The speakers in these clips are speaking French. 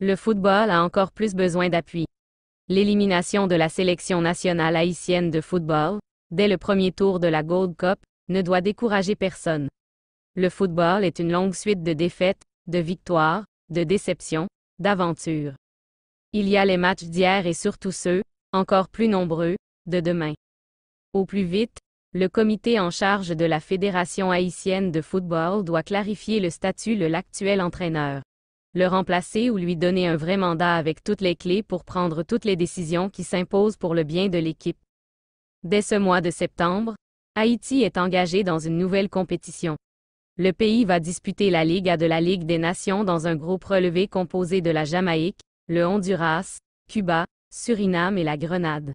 Le football a encore plus besoin d'appui. L'élimination de la sélection nationale haïtienne de football, dès le premier tour de la Gold Cup, ne doit décourager personne. Le football est une longue suite de défaites, de victoires, de déceptions, d'aventures. Il y a les matchs d'hier et surtout ceux, encore plus nombreux, de demain. Au plus vite, le comité en charge de la Fédération haïtienne de football doit clarifier le statut de l'actuel entraîneur. Le remplacer ou lui donner un vrai mandat avec toutes les clés pour prendre toutes les décisions qui s'imposent pour le bien de l'équipe. Dès ce mois de septembre, Haïti est engagé dans une nouvelle compétition. Le pays va disputer la Ligue A de la Ligue des Nations dans un groupe relevé composé de la Jamaïque, le Honduras, Cuba, Suriname et la Grenade.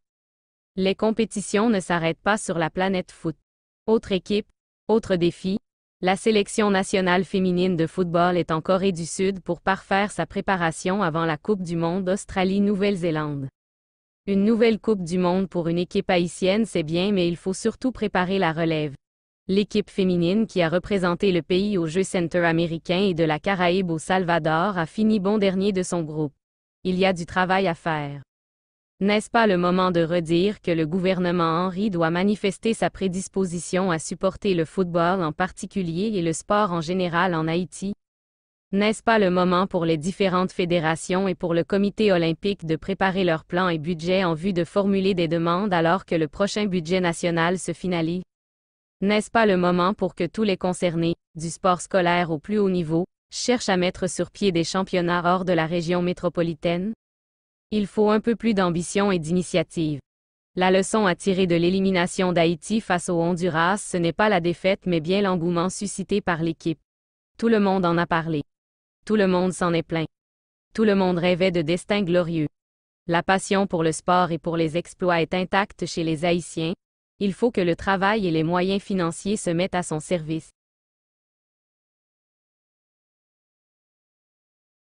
Les compétitions ne s'arrêtent pas sur la planète foot. Autre équipe, autre défi, la sélection nationale féminine de football est en Corée du Sud pour parfaire sa préparation avant la Coupe du Monde Australie-Nouvelle-Zélande. Une nouvelle Coupe du Monde pour une équipe haïtienne, c'est bien, mais il faut surtout préparer la relève. L'équipe féminine qui a représenté le pays au Jeux Center américain et de la Caraïbe au Salvador a fini bon dernier de son groupe. Il y a du travail à faire. N'est-ce pas le moment de redire que le gouvernement Henry doit manifester sa prédisposition à supporter le football en particulier et le sport en général en Haïti? N'est-ce pas le moment pour les différentes fédérations et pour le comité olympique de préparer leurs plans et budgets en vue de formuler des demandes alors que le prochain budget national se finalise? N'est-ce pas le moment pour que tous les concernés, du sport scolaire au plus haut niveau, cherchent à mettre sur pied des championnats hors de la région métropolitaine? Il faut un peu plus d'ambition et d'initiative. La leçon à tirer de l'élimination d'Haïti face au Honduras, ce n'est pas la défaite mais bien l'engouement suscité par l'équipe. Tout le monde en a parlé. Tout le monde s'en est plaint. Tout le monde rêvait de destins glorieux. La passion pour le sport et pour les exploits est intacte chez les Haïtiens, il faut que le travail et les moyens financiers se mettent à son service.